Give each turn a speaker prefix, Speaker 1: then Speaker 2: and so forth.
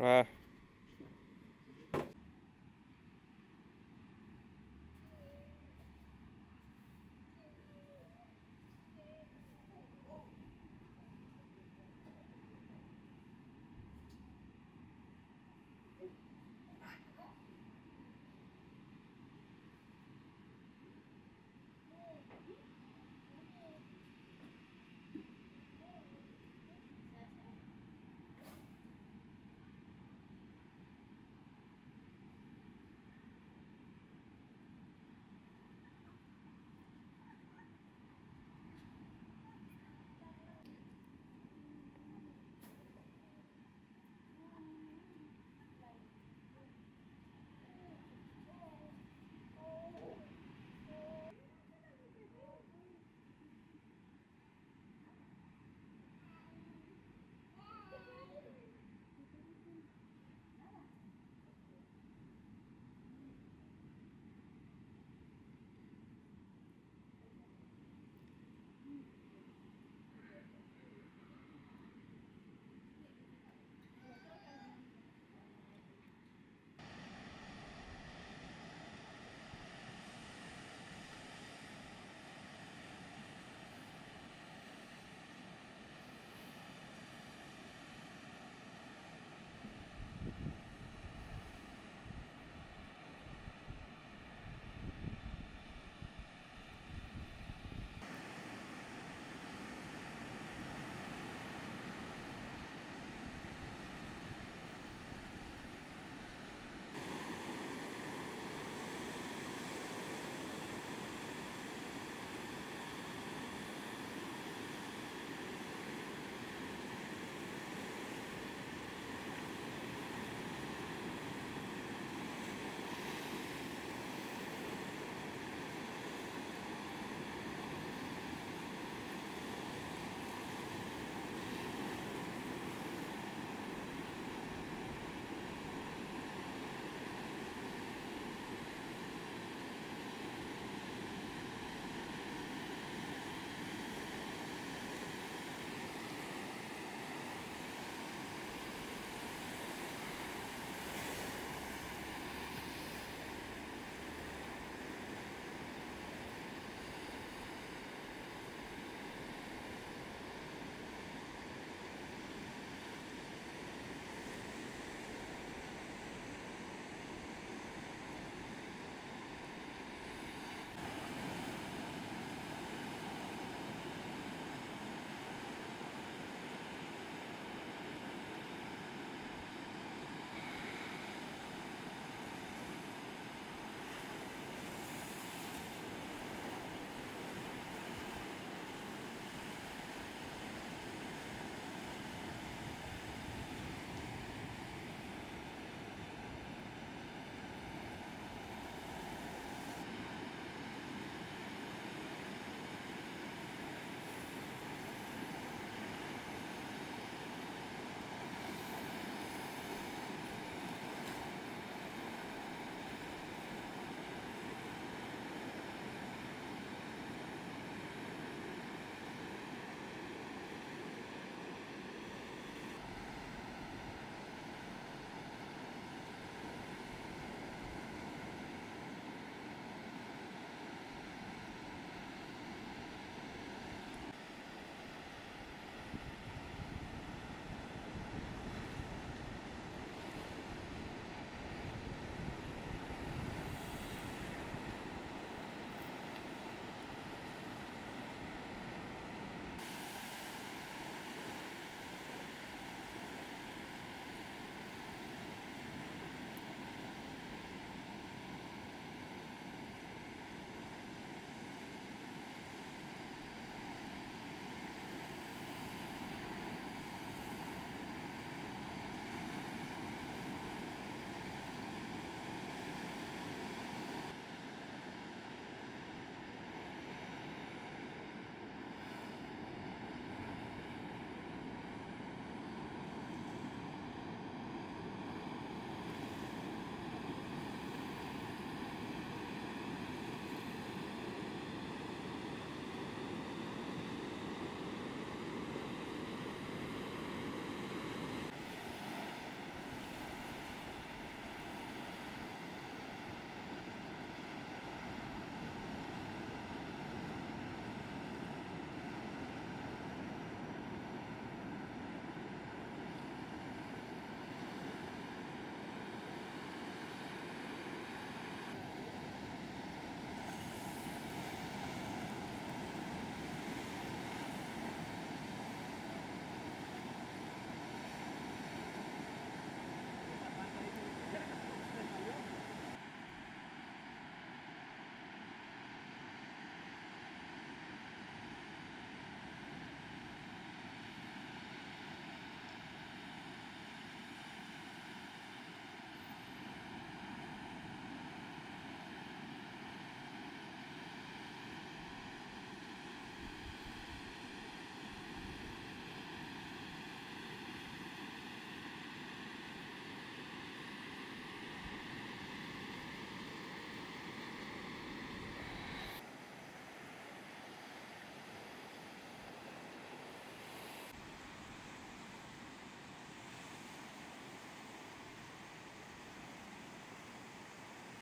Speaker 1: Uh,